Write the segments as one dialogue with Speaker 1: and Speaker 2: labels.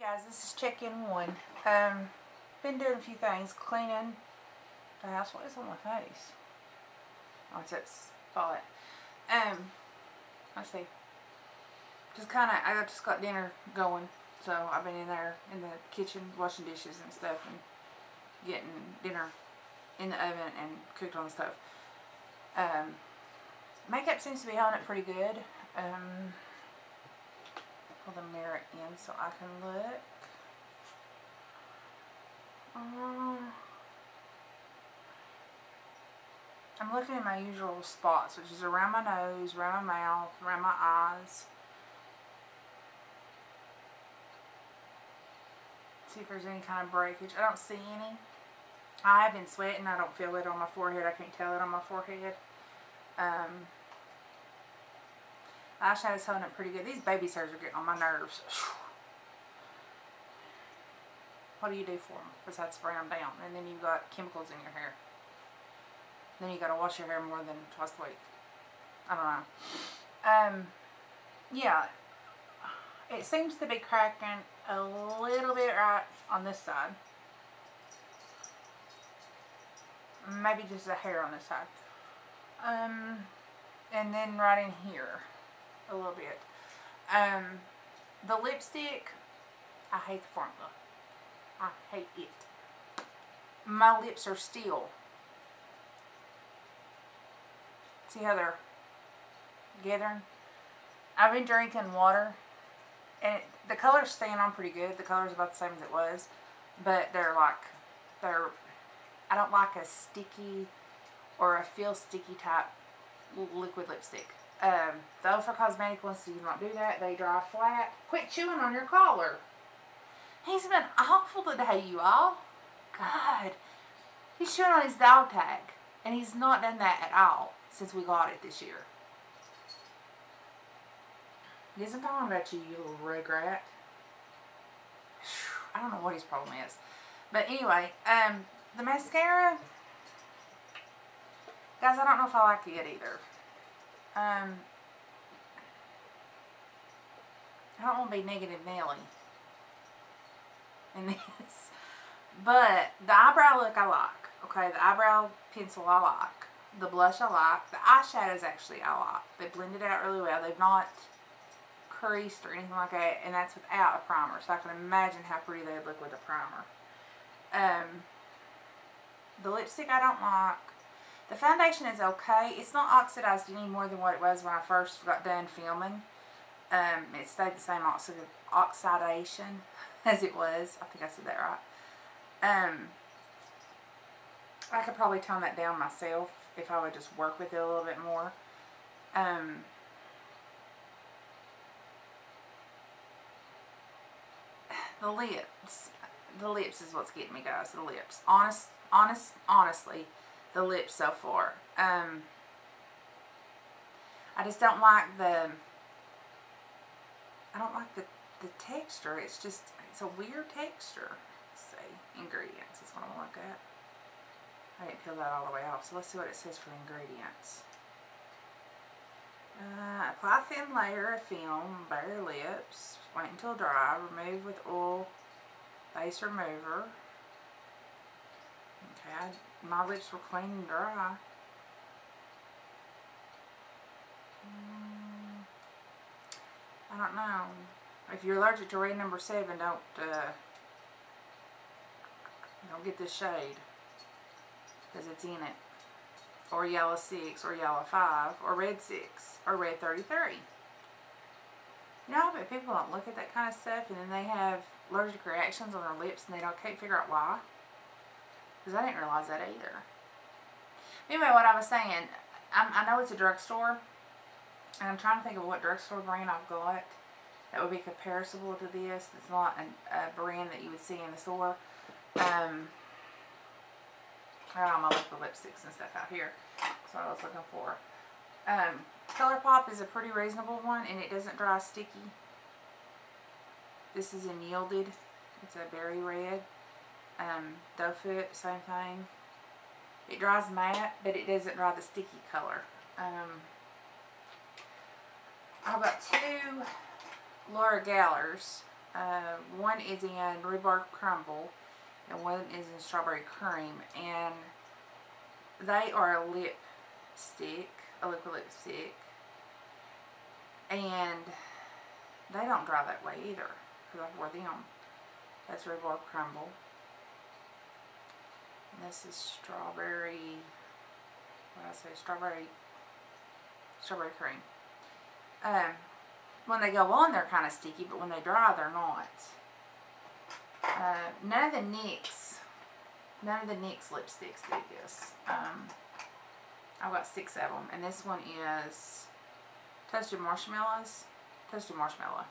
Speaker 1: guys, this is check-in one. Um, been doing a few things, cleaning the house. What is on my face? Oh, it's that spot. Um, let's see. Just kind of, I just got dinner going, so I've been in there in the kitchen washing dishes and stuff and getting dinner in the oven and cooked on stuff. Um, makeup seems to be holding it pretty good. Um, pull the mirror in so I can look. Um, I'm looking at my usual spots, which is around my nose, around my mouth, around my eyes. See if there's any kind of breakage. I don't see any. I have been sweating. I don't feel it on my forehead. I can't tell it on my forehead. Um, eyeshadow's holding up pretty good. These baby hairs are getting on my nerves. What do you do for them besides spray them down? And then you've got chemicals in your hair. Then you got to wash your hair more than twice a week. I don't know. Um, yeah. It seems to be cracking a little bit right on this side. Maybe just a hair on this side. Um, and then right in here a little bit. Um, the lipstick, I hate the formula. I hate it. My lips are still. See how they're gathering? I've been drinking water and the color's staying on pretty good. The color's about the same as it was, but they're like, they're, I don't like a sticky or a feel sticky type liquid lipstick. Um, the Ofra Cosmetic ones do not do that. They dry flat. Quit chewing on your collar. He's been awful today, you all. God. He's chewing on his dog tag. And he's not done that at all since we got it this year. He isn't talking about you, you little rugrat. I don't know what his problem is. But anyway, um, the mascara, guys, I don't know if I like it either. Um, I don't want to be negative Nelly in this. But the eyebrow look I like. Okay, the eyebrow pencil I like. The blush I like. The eyeshadows actually I like. They blended out really well. They've not creased or anything like that. And that's without a primer. So I can imagine how pretty they'd look with a primer. Um, the lipstick I don't like. The foundation is okay. It's not oxidized any more than what it was when I first got done filming. Um, it stayed the same oxid oxidation as it was. I think I said that right. Um, I could probably tone that down myself if I would just work with it a little bit more. Um, the lips. The lips is what's getting me, guys. The lips. Honest, honest, honestly the lips so far. Um, I just don't like the, I don't like the, the texture. It's just, it's a weird texture. Let's see, ingredients is what I look at. I didn't peel that all the way off, so let's see what it says for ingredients. Uh, apply thin layer of film, bare lips, wait until dry, remove with oil base remover. Okay, my lips were clean and dry. Mm, I don't know. If you're allergic to red number seven, don't uh, don't get this shade because it's in it. Or yellow six, or yellow five, or red six, or red thirty-three. Know, but people don't look at that kind of stuff, and then they have allergic reactions on their lips, and they don't can't figure out why. Because I didn't realize that either. Anyway, what I was saying, I'm, i know it's a drugstore. And I'm trying to think of what drugstore brand I've got that would be comparable to this. It's not a, a brand that you would see in the store. Um, I got all my liquid lipsticks and stuff out here. That's what I was looking for. Um, ColourPop is a pretty reasonable one and it doesn't dry sticky. This is in Yielded. It's a berry red. Um, doe same thing. It dries matte, but it doesn't dry the sticky color. Um, I've got two Laura Gellers. Uh, one is in rhubarb crumble, and one is in strawberry cream, and they are a lipstick, a liquid lipstick, and they don't dry that way either, because I've wore them. That's rhubarb crumble. This is strawberry, what did I say, strawberry, strawberry cream. Um, when they go on, they're kind of sticky, but when they dry, they're not. Uh, none of the NYX, none of the NYX lipsticks do this. Um, I've got six of them, and this one is toasted marshmallows. Toasted marshmallow.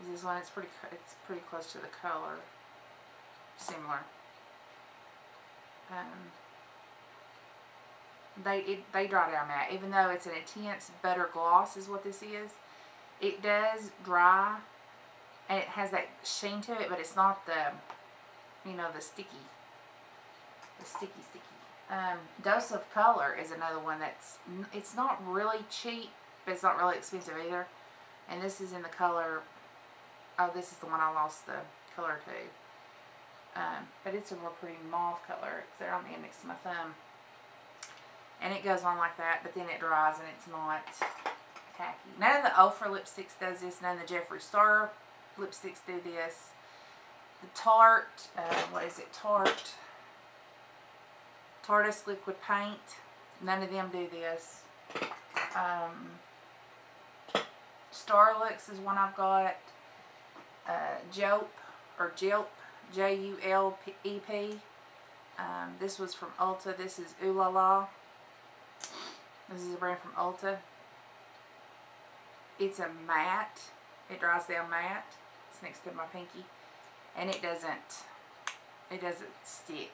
Speaker 1: This is one. It's pretty. It's pretty close to the color. Similar. Um, they it, they dry down matte, even though it's an intense butter gloss, is what this is. It does dry, and it has that sheen to it, but it's not the, you know, the sticky, the sticky sticky. Um, Dose of Color is another one that's, it's not really cheap, but it's not really expensive either. And this is in the color, oh, this is the one I lost the color to. Um, but it's a real pretty mauve color. It's there on the index of my thumb. And it goes on like that, but then it dries and it's not tacky. None of the Ofra lipsticks does this. None of the Jeffree Star lipsticks do this. The Tarte, uh, what is it, Tarte, Tarteist Liquid Paint. None of them do this. Um, Starlux is one I've got. Uh, Jope, or Jelp, J-U-L-E-P. Um, this was from Ulta. This is Ooh La La. This is a brand from Ulta. It's a matte. It dries down matte. It's next to my pinky. And it doesn't, it doesn't stick.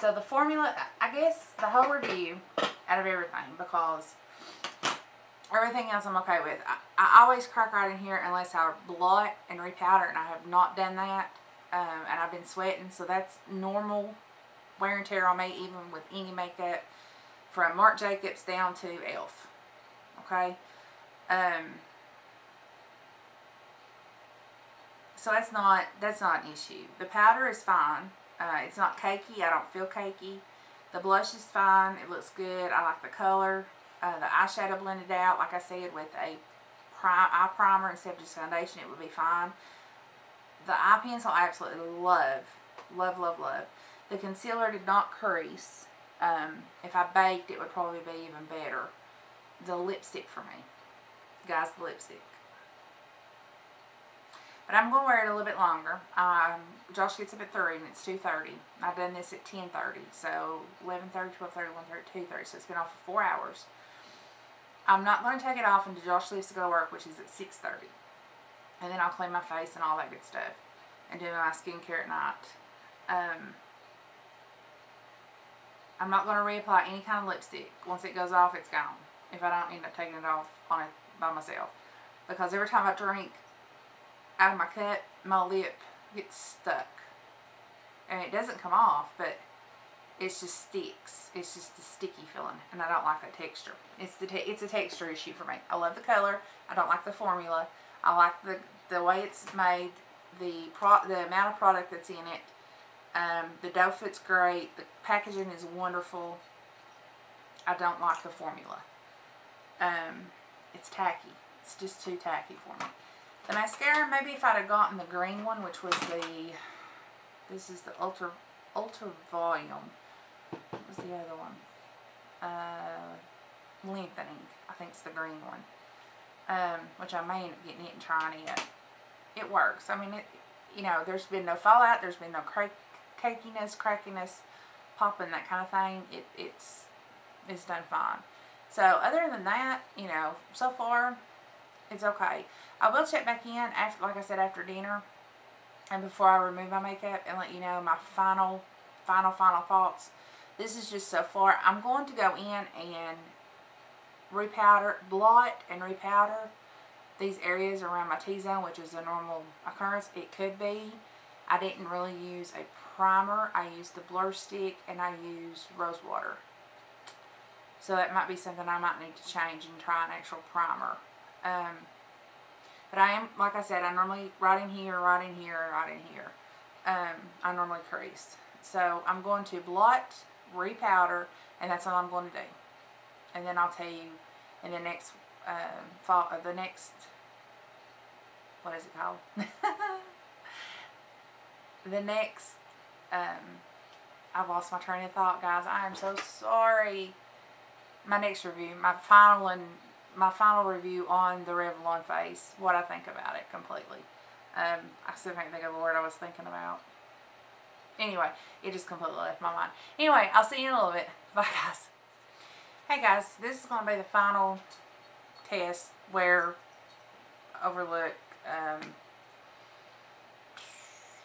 Speaker 1: So the formula, I guess the whole review out of everything because everything else I'm okay with. I, I always crack right in here unless I blot and repowder and I have not done that. Um, and I've been sweating so that's normal wear and tear on me even with any makeup from Marc Jacobs down to e.l.f. Okay? Um, so that's not, that's not an issue. The powder is fine. Uh, it's not cakey. I don't feel cakey. The blush is fine. It looks good. I like the color. Uh, the eyeshadow blended out, like I said, with a prime, eye primer instead of just foundation, it would be fine. The eye pencil I absolutely love. Love, love, love. The concealer did not crease. Um, if I baked, it would probably be even better. The lipstick for me. Guys, the lipstick. But I'm going to wear it a little bit longer. Um, Josh gets up at 3 and it's 2.30. I've done this at 10.30. So 11.30, 12.30, 1.30, 2.30. So it's been off for 4 hours. I'm not going to take it off until Josh leaves to go to work, which is at 6.30. And then I'll clean my face and all that good stuff. And do my skincare at night. Um, I'm not going to reapply any kind of lipstick. Once it goes off, it's gone. If I don't end up taking it off on it by myself. Because every time I drink out of my cup, my lip gets stuck. And it doesn't come off, but it just sticks. It's just a sticky feeling, and I don't like that texture. It's the it's a texture issue for me. I love the color. I don't like the formula. I like the the way it's made, the pro the amount of product that's in it. Um, the dough fits great. The packaging is wonderful. I don't like the formula. Um, it's tacky. It's just too tacky for me. The mascara, maybe if I'd have gotten the green one, which was the, this is the Ultra, Ultra Volume. What was the other one? Uh, lengthening. I think it's the green one. Um, which I may end up getting it and trying it. It works. I mean, it, you know, there's been no fallout. There's been no crack, cakiness, crackiness, popping, that kind of thing. It, it's, it's done fine. So, other than that, you know, so far, it's okay. I will check back in, after, like I said, after dinner and before I remove my makeup and let you know my final, final, final thoughts. This is just so far. I'm going to go in and repowder, blot and repowder these areas around my T-zone, which is a normal occurrence. It could be. I didn't really use a primer. I used the blur stick and I used rose water. So that might be something I might need to change and try an actual primer. Um, But I am, like I said, I normally right in here, right in here, right in here. Um, I normally crease. So I'm going to blot, repowder, and that's all I'm going to do. And then I'll tell you in the next um, uh, the next, what is it called? the next, um, I've lost my train of thought, guys. I am so sorry. My next review, my final and my final review on the Revlon face, what I think about it completely. Um, I still can't think of a word I was thinking about. Anyway, it just completely left my mind. Anyway, I'll see you in a little bit. Bye, guys. Hey, guys, this is going to be the final test where overlook um,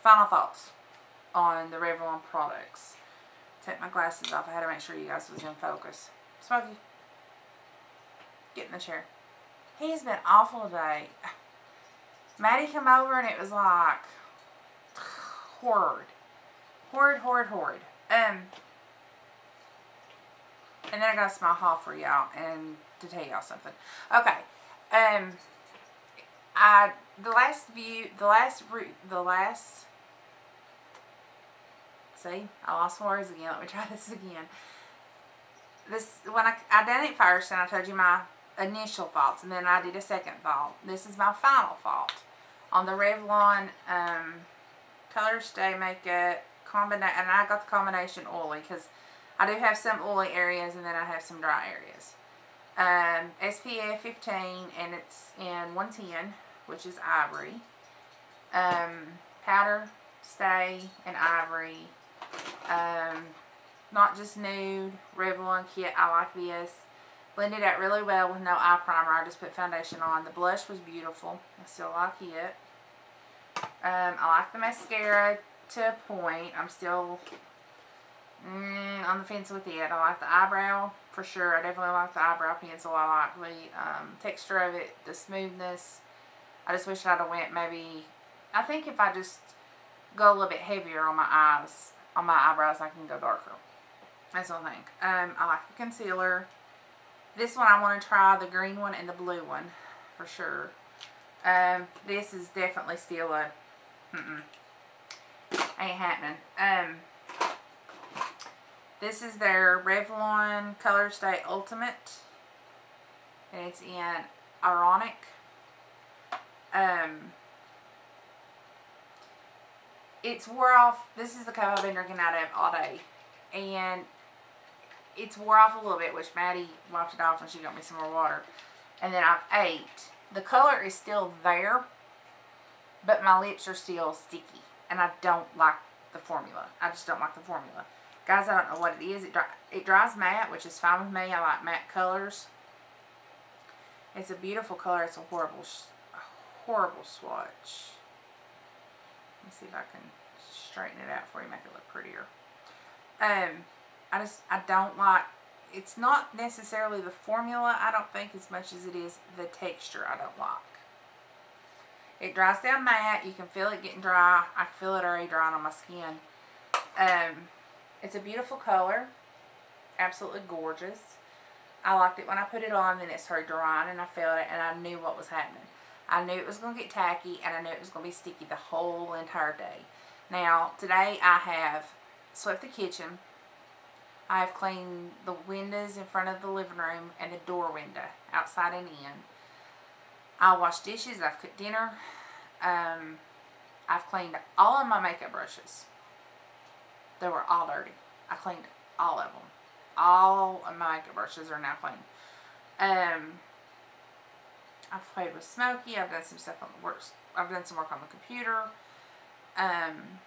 Speaker 1: final thoughts on the Revlon products. Take my glasses off. I had to make sure you guys was in focus. Smokey, get in the chair. He's been awful today. Maddie came over and it was like horrid. Horrid, horrid, horrid. Um, and then I got a small haul for y'all and to tell y'all something. Okay. Um, I, the last view, the last, the last, see, I lost words again. Let me try this again. This, when I, I done it first and I told you my initial thoughts and then I did a second thought. This is my final thought on the Revlon um, Color Stay Makeup combination. And I got the combination oily because I do have some oily areas and then I have some dry areas. Um, SPF 15 and it's in 110 which is ivory. Um, powder, stay, and ivory. Um, not just nude, Revlon kit. I like this. Blended out really well with no eye primer. I just put foundation on. The blush was beautiful. I still like it. Um, I like the mascara to a point. I'm still mm, on the fence with it. I like the eyebrow for sure. I definitely like the eyebrow pencil. I like the um, texture of it, the smoothness. I just wish I'd have went maybe, I think if I just go a little bit heavier on my eyes, on my eyebrows, I can go darker. That's what I think. Um, I like the concealer. This one I want to try the green one and the blue one for sure. Um, this is definitely still a, mm -mm, ain't happening. Um, this is their Revlon Color Stay Ultimate. And it's in Ironic. Um, it's wore off. This is the cup I've been drinking out of all day. And it's wore off a little bit, which Maddie wiped it off when she got me some more water. And then I've ate. The color is still there, but my lips are still sticky. And I don't like the formula. I just don't like the formula. Guys, I don't know what it is. It, dry, it dries matte, which is fine with me. I like matte colors. It's a beautiful color. It's a horrible, horrible swatch. Let me see if I can straighten it out for you, make it look prettier. Um, I just, I don't like, it's not necessarily the formula, I don't think, as much as it is the texture I don't like. It dries down matte. You can feel it getting dry. I feel it already drying on my skin. Um, it's a beautiful color. Absolutely gorgeous. I liked it when I put it on, then it started drying, and I felt it, and I knew what was happening. I knew it was going to get tacky, and I knew it was going to be sticky the whole entire day. Now, today I have swept the kitchen, I have cleaned the windows in front of the living room and the door window, outside and in. I washed dishes, I've cooked dinner. Um, I've cleaned all of my makeup brushes. They were all dirty. I cleaned all of them. All of my makeup brushes are now clean. Um, I've played with Smokey. I've done some stuff on the works. I've done some work on the computer. Um,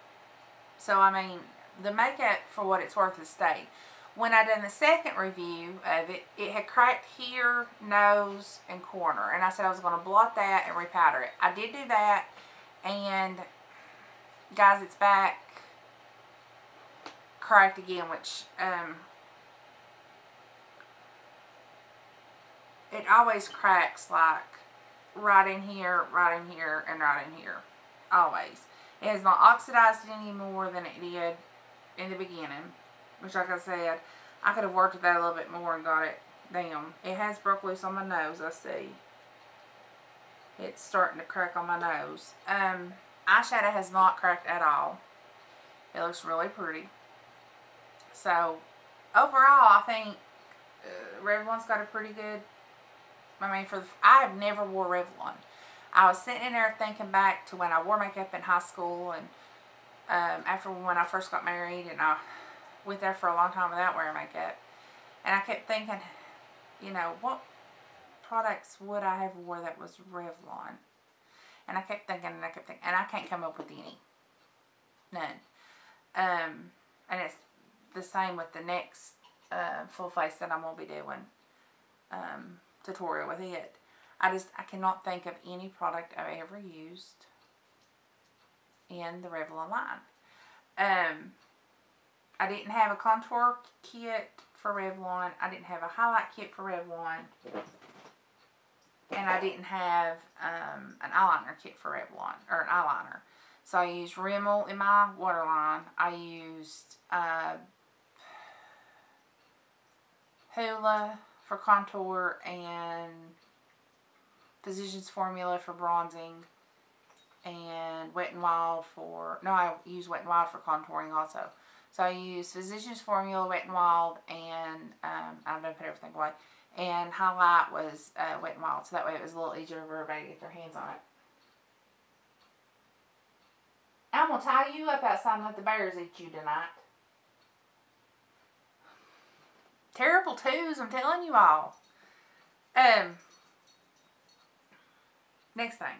Speaker 1: so I mean, the makeup for what it's worth has stayed. When I done the second review of it, it had cracked here, nose, and corner. And I said I was going to blot that and repowder it. I did do that. And, guys, it's back cracked again, which, um, it always cracks, like, right in here, right in here, and right in here. Always. It has not oxidized any more than it did in the beginning. Which, like I said, I could have worked with that a little bit more and got it down. It has broke loose on my nose, I see. It's starting to crack on my nose. Um, eyeshadow has not cracked at all. It looks really pretty. So, overall, I think uh, Revlon's got a pretty good, I mean, for the, I have never wore Revlon. I was sitting in there thinking back to when I wore makeup in high school and um, after when I first got married and I went there for a long time without wearing makeup. And I kept thinking, you know, what products would I have wore that was Revlon? And I kept thinking and I kept thinking, and I can't come up with any. None. Um, and it's the same with the next uh, full face that I'm going to be doing um, tutorial with it. I just, I cannot think of any product I've ever used in the Revlon line. Um, I didn't have a contour kit for Revlon. I didn't have a highlight kit for Revlon. And I didn't have um, an eyeliner kit for Revlon, or an eyeliner. So I used Rimmel in my waterline. I used uh, Hoola for contour and Physicians Formula for bronzing and Wet n Wild for, no I use Wet n Wild for contouring also. So I use Physicians Formula, Wet n Wild, and um, going to put everything away. And highlight was uh, Wet n Wild, so that way it was a little easier for everybody to get their hands on it. I'm going to tie you up outside and let the bears eat you tonight. Terrible twos, I'm telling you all. Um, next thing.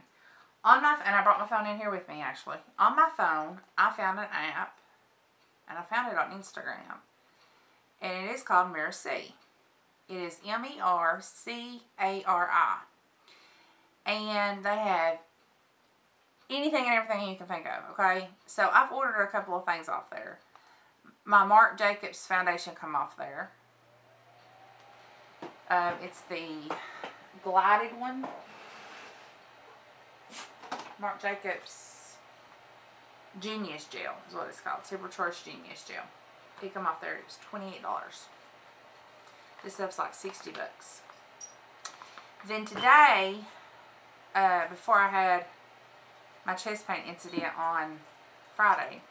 Speaker 1: On my, and I brought my phone in here with me actually. On my phone, I found an app and I found it on Instagram. And it is called Mercari. It is M-E-R-C-A-R-I. And they have anything and everything you can think of, okay? So I've ordered a couple of things off there. My Marc Jacobs foundation come off there. Um, it's the glided one. Marc Jacobs Genius Gel is what it's called. Supercharged Genius Gel. Pick them off there. It was $28. This stuff's like 60 bucks. Then today, uh, before I had my chest paint incident on Friday,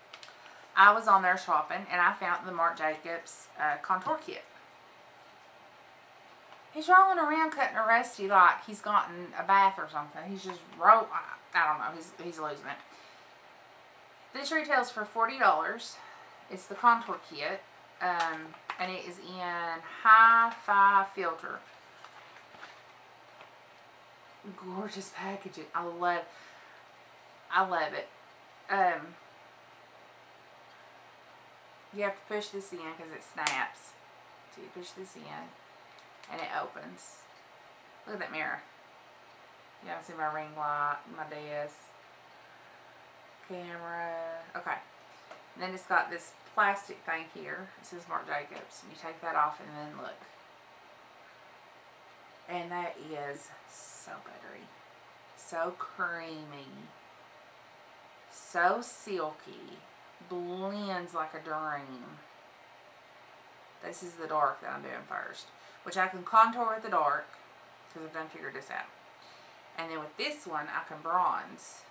Speaker 1: I was on there shopping and I found the Marc Jacobs uh, contour kit. He's rolling around cutting a rusty like he's gotten a bath or something. He's just roll. I don't know. He's he's losing it. This retails for $40. It's the contour kit. Um, and it is in Hi-Fi Filter. Gorgeous packaging. I love I love it. Um, you have to push this in because it snaps. So you push this in and it opens. Look at that mirror. Y'all see my ring light, my desk camera. Okay. And then it's got this plastic thing here. It says Marc Jacobs. You take that off and then look. And that is so buttery. So creamy. So silky. Blends like a dream. This is the dark that I'm doing first. Which I can contour with the dark. Because I've done figured this out. And then with this one, I can bronze.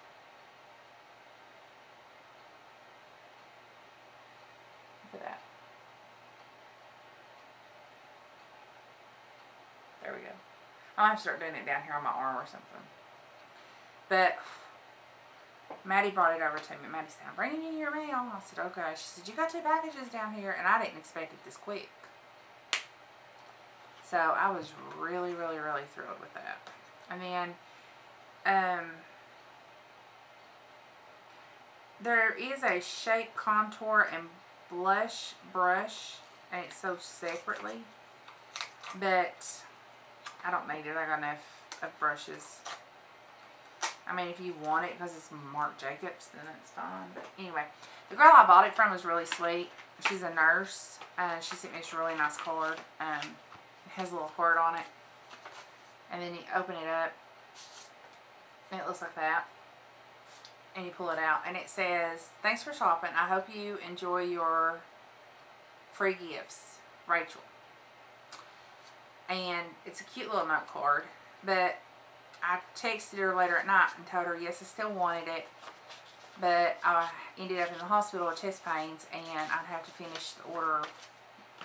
Speaker 1: Look at that. There we go. I'll have to start doing it down here on my arm or something. But Maddie brought it over to me. Maddie said, I'm bringing you your mail. I said, okay. She said, you got two packages down here. And I didn't expect it this quick. So I was really, really, really thrilled with that. And then, um, there is a shape contour and blush brush and it's so separately but I don't need it. I got enough of brushes. I mean if you want it because it's Marc Jacobs then it's fine but anyway. The girl I bought it from was really sweet. She's a nurse and she sent me this really nice card um, has a little heart on it and then you open it up and it looks like that and you pull it out and it says thanks for shopping I hope you enjoy your free gifts Rachel and it's a cute little note card but I texted her later at night and told her yes, I still wanted it, but I ended up in the hospital with chest pains and I'd have to finish the order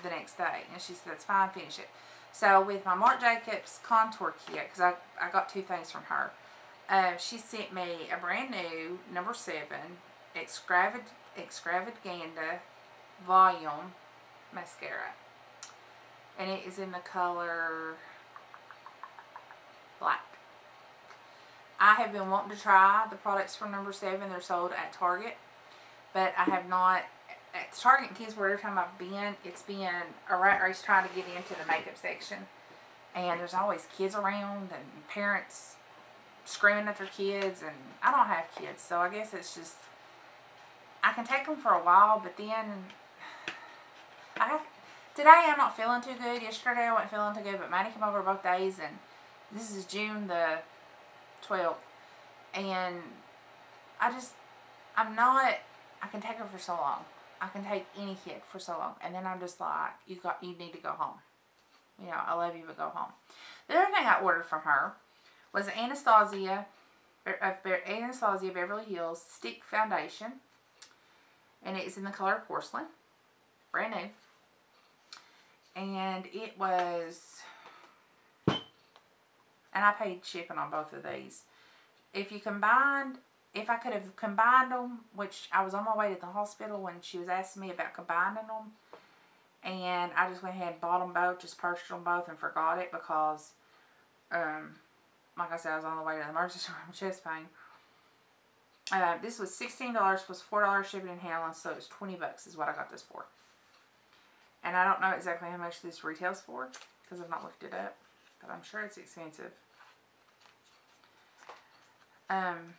Speaker 1: the next day. And she said, that's fine, finish it. So with my Marc Jacobs contour kit, because I, I got two things from her, uh, she sent me a brand new number seven Extravad Extravaganza Volume mascara. And it is in the color black. I have been wanting to try the products from number seven. They're sold at Target. But I have not at Target and Kingsport, every time I've been, it's been a rat race trying to get into the makeup section. And there's always kids around and parents screaming at their kids. And I don't have kids, so I guess it's just, I can take them for a while, but then I have, today I'm not feeling too good. Yesterday I wasn't feeling too good, but Maddie came over both days and this is June the 12th. And I just, I'm not, I can take her for so long. I can take any kid for so long. And then I'm just like, you got, you need to go home. You know, I love you, but go home. The other thing I ordered from her was Anastasia, of Anastasia Beverly Hills Stick Foundation. And it is in the color porcelain. Brand new. And it was, and I paid shipping on both of these. If you combined if I could have combined them, which I was on my way to the hospital when she was asking me about combining them, and I just went ahead and bought them both, just purchased them both and forgot it because, um, like I said, I was on the way to the emergency room chest pain. Uh, this was $16 plus $4 shipping and handling, so it was 20 bucks is what I got this for. And I don't know exactly how much this retails for because I've not looked it up, but I'm sure it's expensive. Um,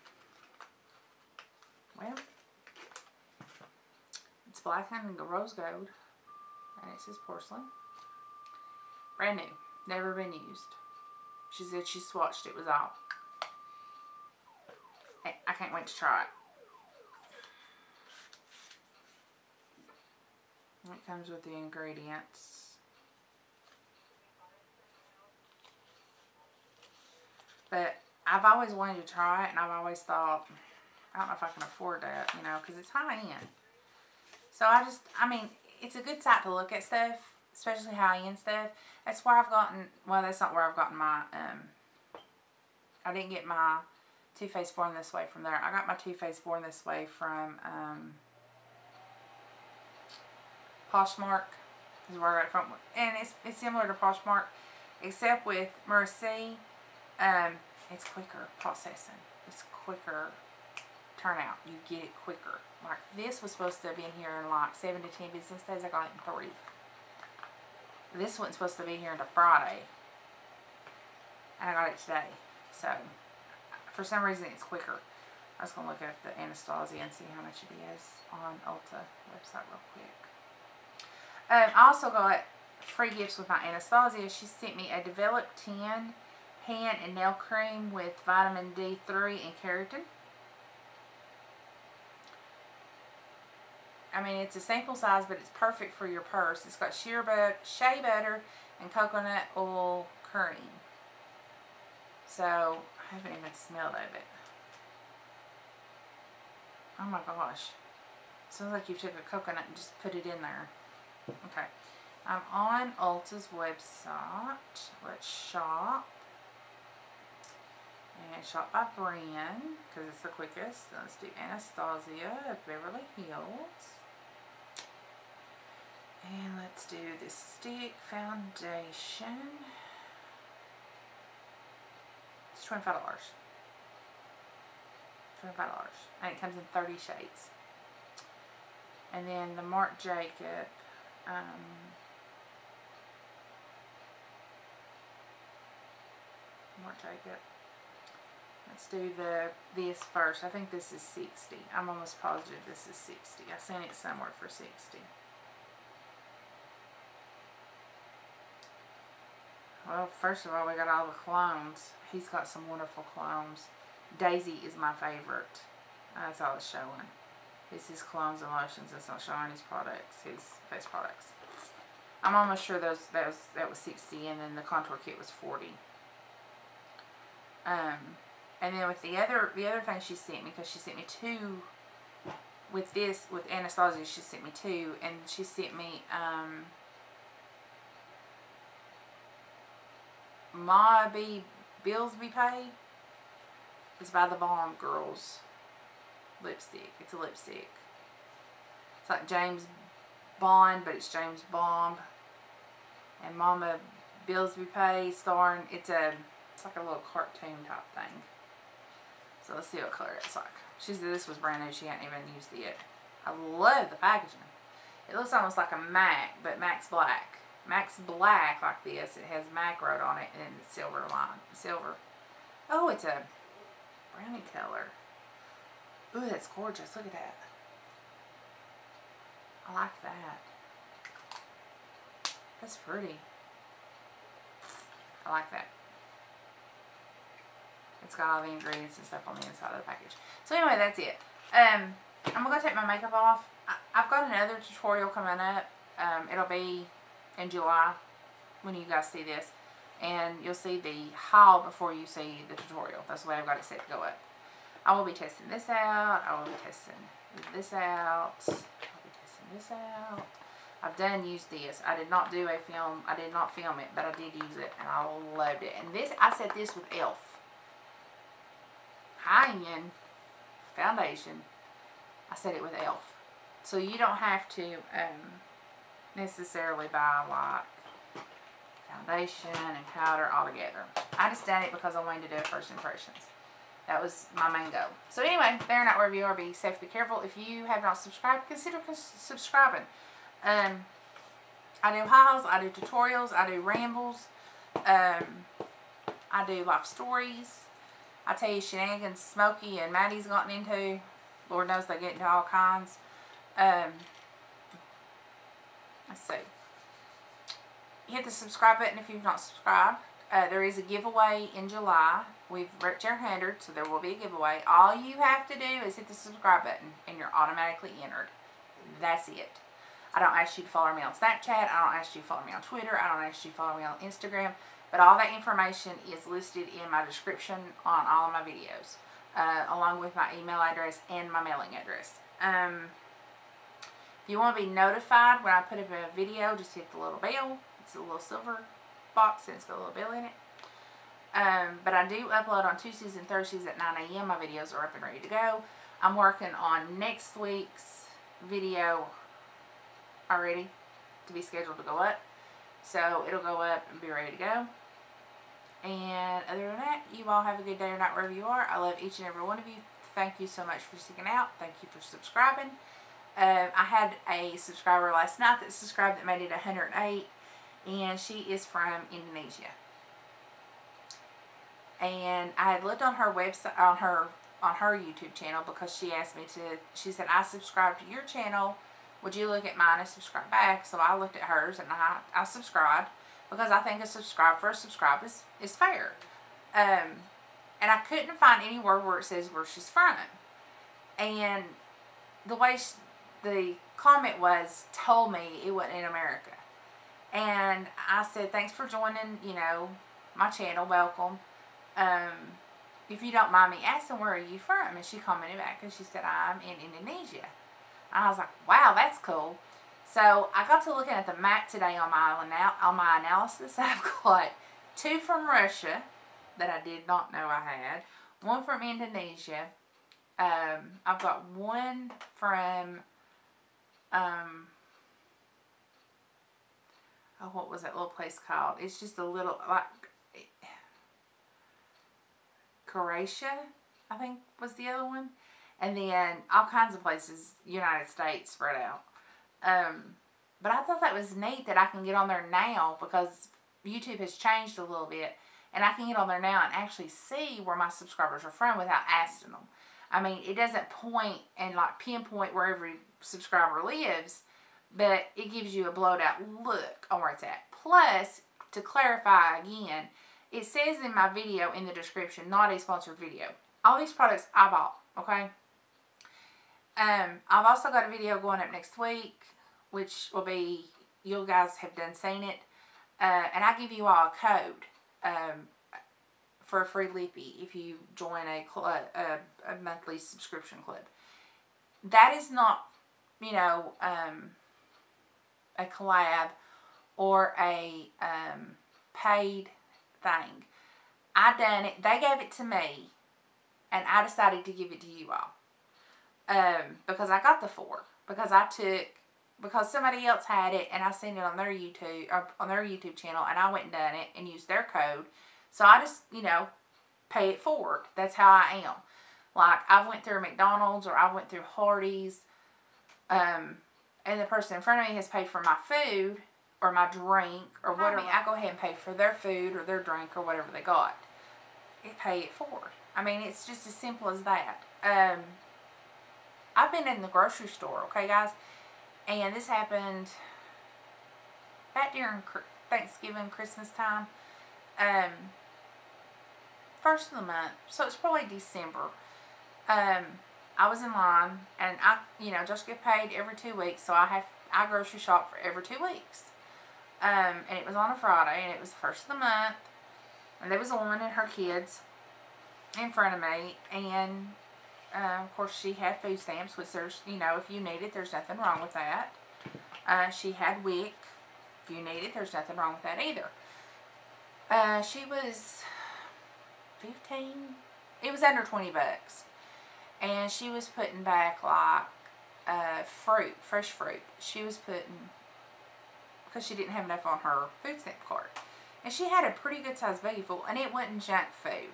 Speaker 1: well, it's black and rose gold. And it says porcelain. Brand new. Never been used. She said she swatched it was out. I can't wait to try it. It comes with the ingredients. But I've always wanted to try it and I've always thought I don't know if I can afford that, you know, because it's high end. So I just, I mean, it's a good site to look at stuff, especially high end stuff. That's where I've gotten, well, that's not where I've gotten my, um, I didn't get my Too Faced Born This Way from there. I got my Too Faced Born This Way from, um, Poshmark is where I got it from. And it's, it's similar to Poshmark, except with Mercari, um, it's quicker processing. It's quicker turnout. You get it quicker. Like this was supposed to have been here in like 7 to 10 business days. I got it in 3. This wasn't supposed to be here until Friday. And I got it today. So, for some reason it's quicker. I was going to look at the Anastasia and see how much it is on Ulta website real quick. Um, I also got free gifts with my Anastasia. She sent me a developed 10 hand and nail cream with vitamin D3 and keratin. I mean, it's a sample size, but it's perfect for your purse. It's got sheer but shea butter and coconut oil cream. So, I haven't even smelled of it. Oh my gosh. Sounds like you took a coconut and just put it in there. Okay. I'm on Ulta's website. Let's shop. And shop by brand, because it's the quickest. Let's do Anastasia of Beverly Hills. And let's do the stick foundation. It's $25. $25. And it comes in 30 shades. And then the Marc Jacob. Um, Marc Jacob. Let's do the this first. I think this is 60. I'm almost positive this is 60. I seen it somewhere for 60. Well, first of all, we got all the clones. He's got some wonderful clones. Daisy is my favorite. That's all it's showing. It's his clones and lotions. It's not showing his products, his face products. I'm almost sure those that was that was 60 and then the contour kit was 40. Um, and then with the other the other thing she sent me, because she sent me two with this with Anastasia, she sent me two, and she sent me um, Ma Be Bills Be Paid. It's by the Bond Girls lipstick. It's a lipstick. It's like James Bond, but it's James Bond. And Mama Bills Be Paid starring. It's a it's like a little cartoon type thing. So let's see what color it's like. She said this was brand new. She hadn't even used it yet. I love the packaging. It looks almost like a MAC, but MAC's black. MAC's black like this. It has MAC wrote on it and silver line. Silver. Oh, it's a brownie color. Ooh, that's gorgeous. Look at that. I like that. That's pretty. I like that. It's got all the ingredients and stuff on the inside of the package. So anyway, that's it. Um, I'm going to take my makeup off. I, have got another tutorial coming up. Um, it'll be in July when you guys see this. And you'll see the haul before you see the tutorial. That's the way I've got it set to go up. I will be testing this out. I will be testing this out. I'll be testing this out. I've done use this. I did not do a film. I did not film it, but I did use it, and I loved it. And this, I set this with e.l.f. High-end foundation. I set it with e.l.f. So you don't have to um, necessarily buy like foundation and powder all together. I just done it because I wanted to do first impressions. That was my main goal. So anyway, there are not wherever you are. Be safe, be careful. If you have not subscribed, consider subscribing. Um, I do hauls, I do tutorials, I do rambles, um, I do life stories. I tell you shenanigans Smokey and Maddie's gotten into. Lord knows they get into all kinds. Um, let's see. Hit the subscribe button if you've not subscribed. Uh, there is a giveaway in July. We've reached our 100, so there will be a giveaway. All you have to do is hit the subscribe button, and you're automatically entered. That's it. I don't ask you to follow me on Snapchat. I don't ask you to follow me on Twitter. I don't ask you to follow me on Instagram. But all that information is listed in my description on all of my videos, uh, along with my email address and my mailing address. Um, you want to be notified when I put up a video, just hit the little bell. It's a little silver box and it's got a little bell in it. Um, but I do upload on Tuesdays and Thursdays at 9 a.m. My videos are up and ready to go. I'm working on next week's video already to be scheduled to go up. So it'll go up and be ready to go. And other than that, you all have a good day or night wherever you are. I love each and every one of you. Thank you so much for sticking out. Thank you for subscribing. Uh, I had a subscriber last night that subscribed that made it 108 and she is from Indonesia. And I had looked on her website, on her on her YouTube channel because she asked me to, she said, I subscribe to your channel. Would you look at mine and subscribe back? So I looked at hers and I, I subscribed because I think a subscribe for a subscribe is, is fair. Um, and I couldn't find anywhere where it says where she's from. And the way she, the comment was told me it wasn't in America. And I said, thanks for joining, you know, my channel. Welcome. Um, if you don't mind me asking, where are you from? And she commented back and she said, I'm in Indonesia. And I was like, wow, that's cool. So I got to looking at the map today on my on my analysis. I've got two from Russia that I did not know I had. One from Indonesia. Um, I've got one from um, oh, what was that little place called? It's just a little, like, Croatia, I think was the other one. And then all kinds of places, United States spread out. Um, but I thought that was neat that I can get on there now because YouTube has changed a little bit. And I can get on there now and actually see where my subscribers are from without asking them. I mean, it doesn't point and like pinpoint where every subscriber lives but it gives you a blowed out look on where it's at. Plus, to clarify again, it says in my video in the description, not a sponsored video. All these products I bought, okay? Um, I've also got a video going up next week, which will be, you guys have done seen it. Uh, and I give you all a code um, for a free lippy if you join a, club, a, a monthly subscription club. That is not, you know, um, a collab or a um, paid thing. I done it. They gave it to me, and I decided to give it to you all um, because I got the four because I took because somebody else had it and I seen it on their YouTube on their YouTube channel and I went and done it and used their code. So I just you know pay it forward. That's how I am. Like I went through McDonald's or I went through Hardee's, um, and the person in front of me has paid for my food or my drink or whatever. I go ahead and pay for their food or their drink or whatever they got. It pay it forward. I mean, it's just as simple as that. Um, I've been in the grocery store, okay, guys, and this happened back during Thanksgiving, Christmas time. Um, first of the month, so it's probably December. Um, I was in line, and I, you know, just get paid every two weeks, so I have I grocery shop for every two weeks. Um, and it was on a Friday, and it was the first of the month, and there was a woman and her kids in front of me, and uh, of course she had food stamps, which there's, you know, if you need it, there's nothing wrong with that. Uh, she had WIC. If you need it, there's nothing wrong with that either. Uh, she was 15, it was under 20 bucks. And she was putting back like uh, fruit, fresh fruit. She was putting, because she didn't have enough on her food stamp card. And she had a pretty good sized baggie full, and it wasn't junk food.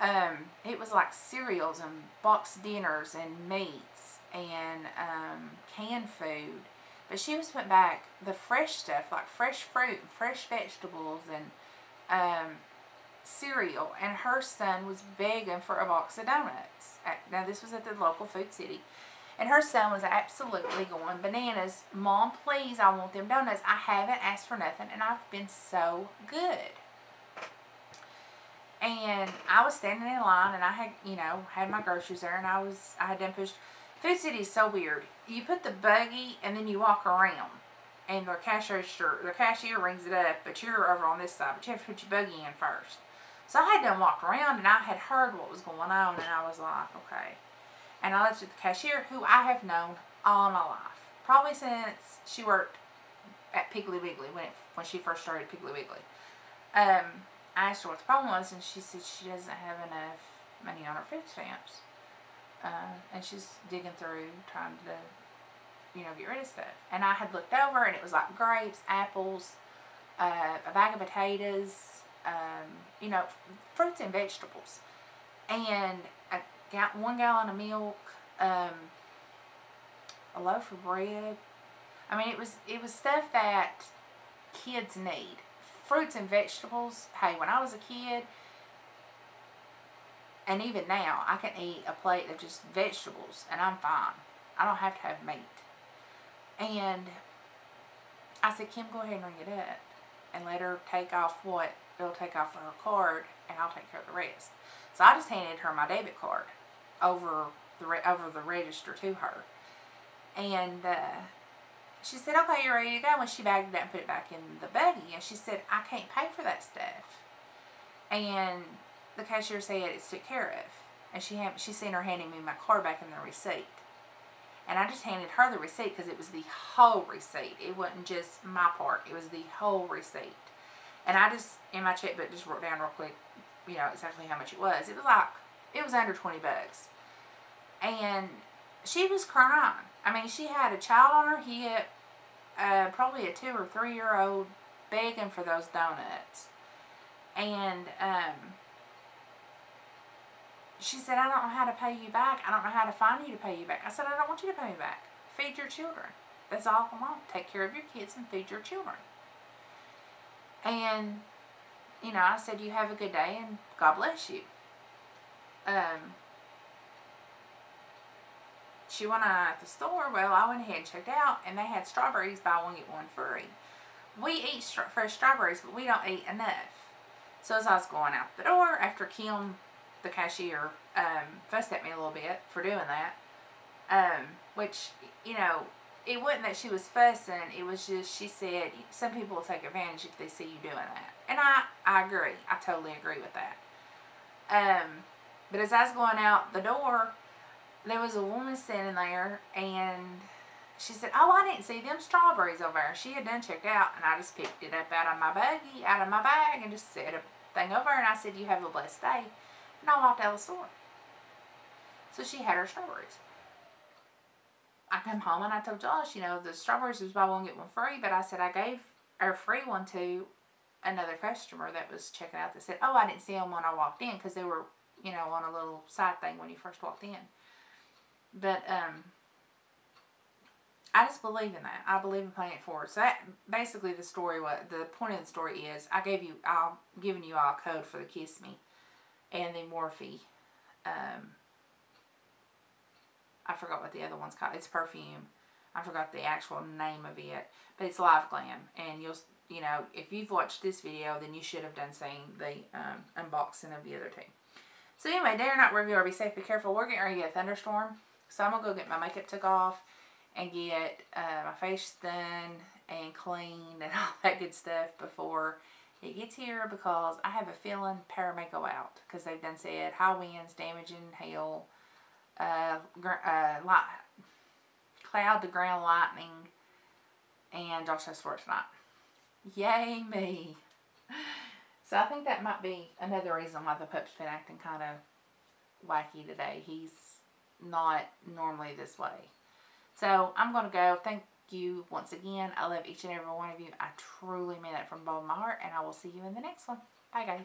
Speaker 1: Um, it was like cereals and boxed dinners and meats and um, canned food. But she was putting back the fresh stuff, like fresh fruit and fresh vegetables and um, cereal. And her son was begging for a box of donuts. Now, this was at the local food city. And her son was absolutely going bananas. Mom, please, I want them donuts. I haven't asked for nothing, and I've been so good. And I was standing in line, and I had, you know, had my groceries there, and I was, I had done pushed. Food City is so weird. You put the buggy, and then you walk around. And the cashier, the cashier rings it up, but you're over on this side. But you have to put your buggy in first. So I had done walked around, and I had heard what was going on, and I was like, okay. And I looked at the cashier, who I have known all my life. Probably since she worked at Piggly Wiggly, when, it, when she first started Piggly Wiggly. Um, I asked her what the problem was, and she said she doesn't have enough money on her food stamps. Uh, and she's digging through, trying to, you know, get rid of stuff. And I had looked over, and it was like grapes, apples, uh, a bag of potatoes, um, you know, fruits and vegetables. And I got one gallon of milk, um, a loaf of bread. I mean, it was it was stuff that kids need fruits and vegetables. Hey, when I was a kid, and even now, I can eat a plate of just vegetables and I'm fine. I don't have to have meat. And I said, Kim, go ahead and ring it up and let her take off what it'll take off her card and I'll take care of the rest. So I just handed her my debit card over the over the register to her. And uh, she said, okay, you're ready to go. And she bagged it and put it back in the buggy. And she said, I can't pay for that stuff. And the cashier said it's took care of. And she had, she seen her handing me my card back in the receipt. And I just handed her the receipt because it was the whole receipt. It wasn't just my part. It was the whole receipt. And I just, in my checkbook, just wrote down real quick, you know, exactly how much it was. It was like, it was under 20 bucks. And she was crying. I mean, she had a child on her hip, uh, probably a two or three year old, begging for those donuts. And um, she said, I don't know how to pay you back. I don't know how to find you to pay you back. I said, I don't want you to pay me back. Feed your children. That's all I want. Take care of your kids and feed your children. And, you know, I said, you have a good day and God bless you. Um, she went out at the store. Well, I went ahead and checked out, and they had strawberries buy one get one free. We eat fresh strawberries, but we don't eat enough. So as I was going out the door, after Kim, the cashier, um, fussed at me a little bit for doing that, um, which, you know, it wasn't that she was fussing. It was just, she said, some people will take advantage if they see you doing that. And I, I agree. I totally agree with that. Um, but as I was going out the door, there was a woman standing there and she said, Oh, I didn't see them strawberries over there. She had done checked out and I just picked it up out of my buggy, out of my bag and just set a thing over and I said, You have a blessed day. And I walked out of the store. So she had her strawberries. I come home and I told Josh, you know, the strawberries was buy one, get one free, but I said I gave our free one to another customer that was checking out that said, Oh, I didn't see them when I walked in because they were, you know, on a little side thing when you first walked in. But, um, I just believe in that. I believe in paying it forward. So that basically the story. What the point of the story is, I gave you, I'll giving you all a code for the Kiss Me, and the Morphe. Um, I forgot what the other one's called. It's perfume. I forgot the actual name of it, but it's Live Glam, and you'll, you know, if you've watched this video, then you should have done seen the um, unboxing of the other two. So anyway, day or night review, or be safe, be careful. We're getting ready to get a thunderstorm, so I'm gonna go get my makeup took off and get uh, my face done and cleaned and all that good stuff before it gets here because I have a feeling go out because they've done said high winds, damaging hail, uh, uh, light, cloud to ground lightning, and Josh has work tonight. Yay me! So I think that might be another reason why the pup's been acting kind of wacky today. He's not normally this way. So I'm going to go. Thank you once again. I love each and every one of you. I truly mean that from the bottom of my heart. And I will see you in the next one. Bye, guys.